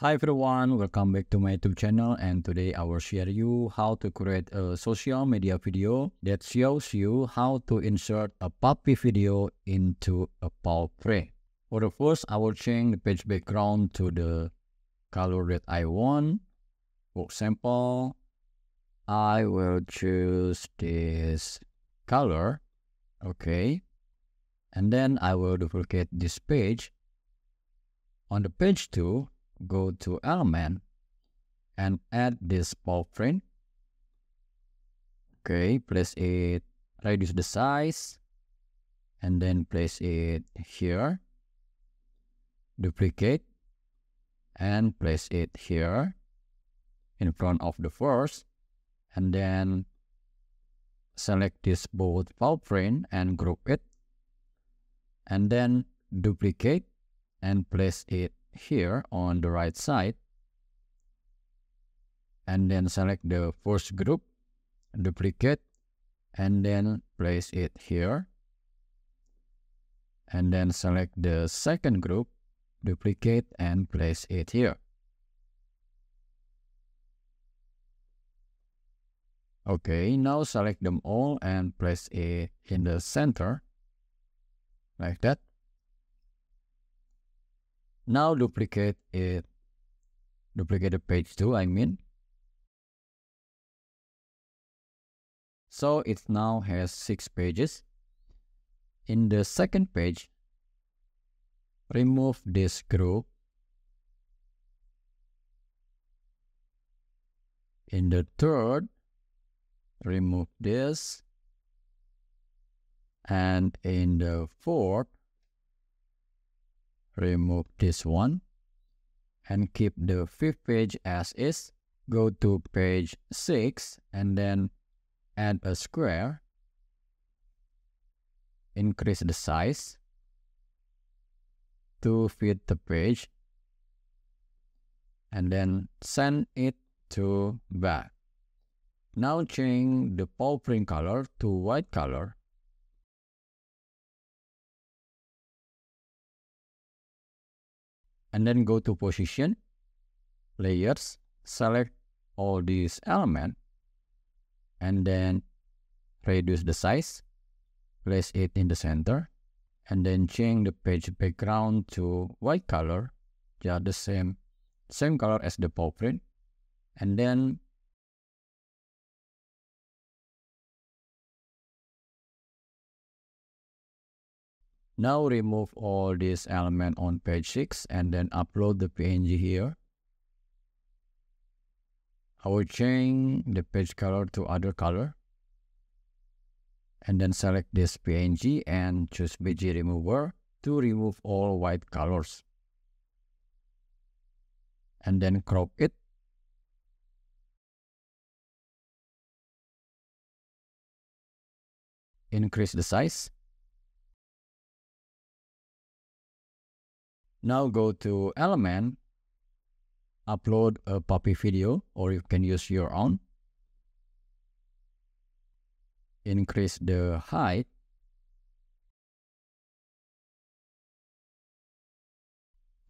Hi everyone, welcome back to my YouTube channel and today I will share you how to create a social media video that shows you how to insert a puppy video into a paw print. For the first, I will change the page background to the color that I want. For example, I will choose this color, okay. And then I will duplicate this page. On the page 2, go to element and add this paw print. Okay, place it, reduce the size, and then place it here. Duplicate, and place it here in front of the first, and then select this both paw print and group it, and then duplicate and place it here on the right side. And then select the first group duplicate and then place it here. And then select the second group duplicate and place it here. Okay now select them all and place it in the center like that now duplicate it, duplicate the page 2, I mean. So it now has 6 pages. In the second page, remove this group. In the third, remove this. And in the fourth, remove this one and keep the fifth page as is. Go to page 6 and then add a square. Increase the size to fit the page and then send it to back. Now change the paw print color to white color and then go to position, layers, select all these elements, and then reduce the size, place it in the center, and then change the page background to white color, just the same, same color as the paw print, and then Now remove all these elements on page 6 and then upload the PNG here. I will change the page color to other color. And then select this PNG and choose BG remover to remove all white colors. And then crop it. Increase the size Now go to element, upload a puppy video or you can use your own. Increase the height.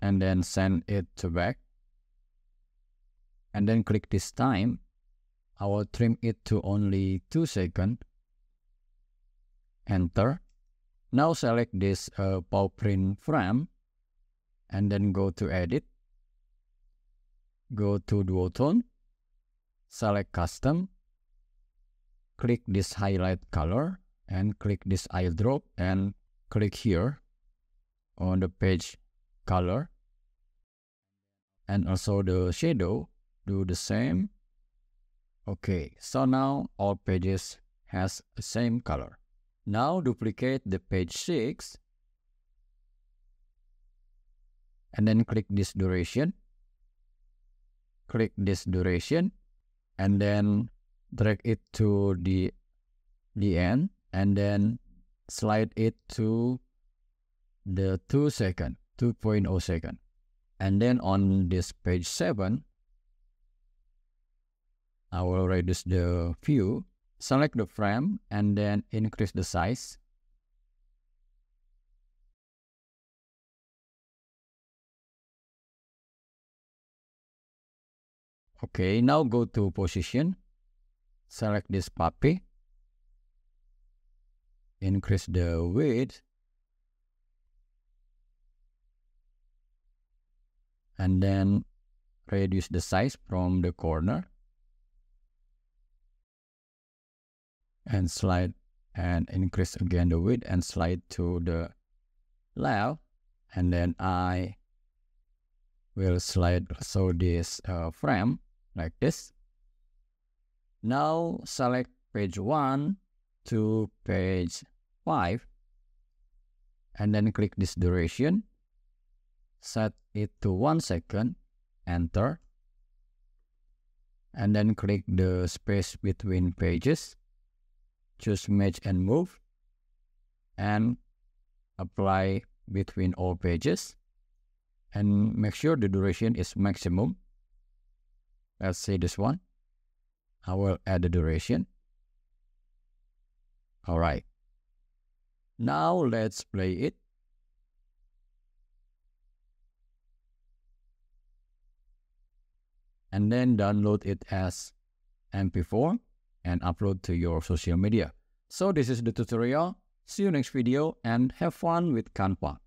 And then send it to back. And then click this time. I will trim it to only 2 seconds. Enter. Now select this uh, paw print frame and then go to edit. Go to duotone select custom click this highlight color and click this eyedrop and click here on the page color. And also the shadow do the same. Okay so now all pages has the same color. Now duplicate the page 6 and then click this duration. Click this duration and then drag it to the the end and then slide it to the 2 second 2.0 second. And then on this page 7 I will reduce the view select the frame and then increase the size Okay, now go to position. Select this puppy. Increase the width. And then reduce the size from the corner. And slide and increase again the width and slide to the left. And then I will slide so this uh, frame like this. Now select page 1 to page 5 and then click this duration. Set it to 1 second, enter. And then click the space between pages. Choose match and move and apply between all pages and make sure the duration is maximum. Let's say this one. I will add the duration. All right. Now let's play it. And then download it as MP4 and upload to your social media. So this is the tutorial. See you next video and have fun with Canva.